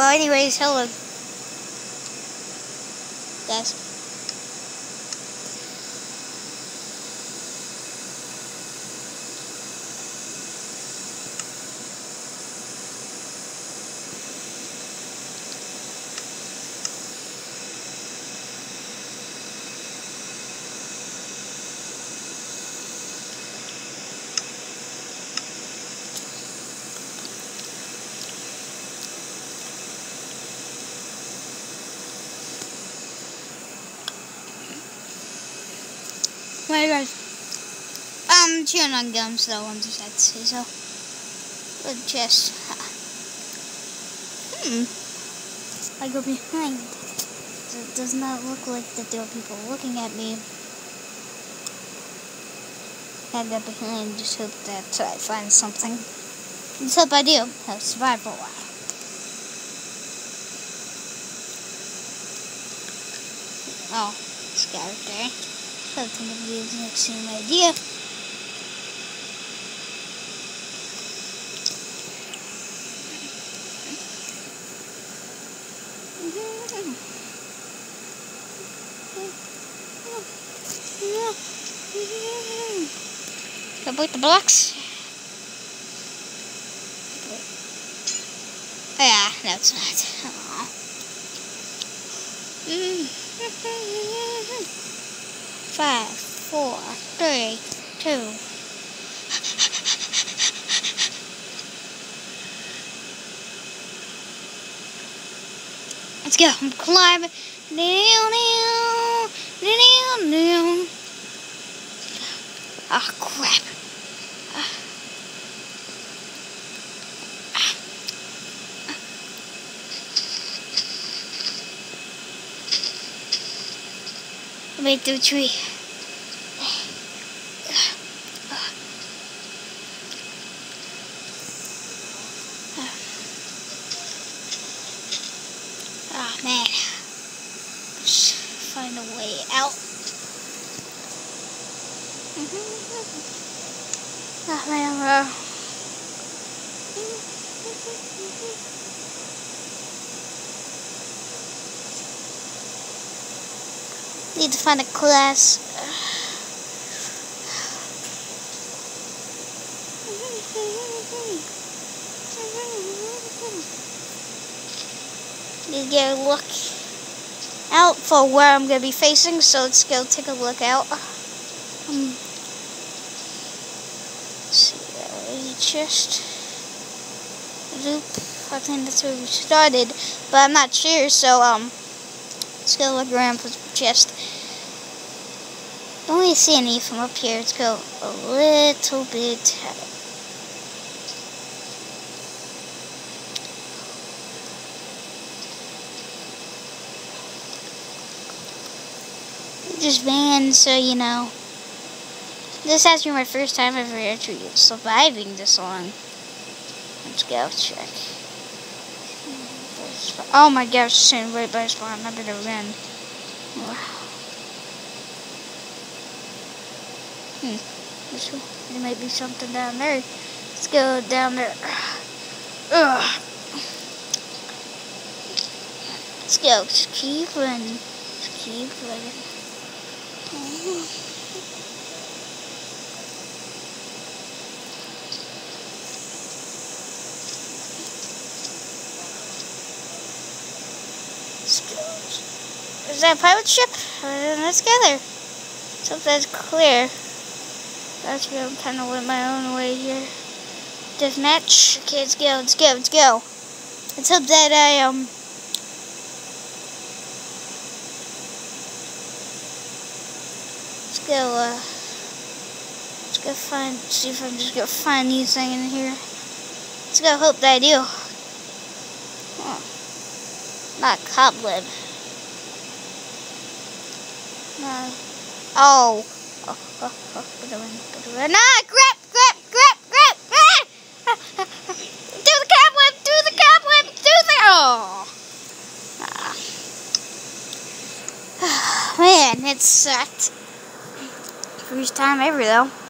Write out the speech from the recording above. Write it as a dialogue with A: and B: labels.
A: Well, anyways, hello. Guys. Hey guys. I'm chewing on gum, so I'm just had to say so. But just, hmm, I go behind. It does not look like that there are people looking at me. I go behind, just hope that I find something. Just hope I do. I'll survive for a while. Oh, right there. Something to be the next same idea. The blocks. Oh, yeah, no, not. Aww. Five, four, three, two. Let's go. I'm climbing. Oh crap. Wait through tree. Oh man. Let's find a way out. man, bro. Need to find a class. Need to get a look out for where I'm going to be facing, so let's go take a look out. Um, see, is just loop. I think that's where we started, but I'm not sure, so um, let's go look around for the chest. Don't really see any from up here. Let's go a little bit just banned, so you know. This has been my first time ever actually surviving this long. Let's go check. Oh my gosh, sitting right by spawn. I better run. Wow. Hmm. There might be something down there. Let's go down there. Ugh. Let's go. Just keep running. Just keep running. Is that a pirate ship? Let's go there. Something's clear. That's where I'm kind of went my own way here. Deathmatch. Okay, let's go. Let's go. Let's go. Let's hope that I um go, uh, let's go find, see if I can just go find anything in here. Let's go hope that I do. Oh, not cobweb. No. Oh. Oh, oh, oh, better run, better run. Ah, grab, grab, grab, grab, ah! do the cobweb, do the cobweb, do the, oh. Ah. Man, it sucked. First time ever, though.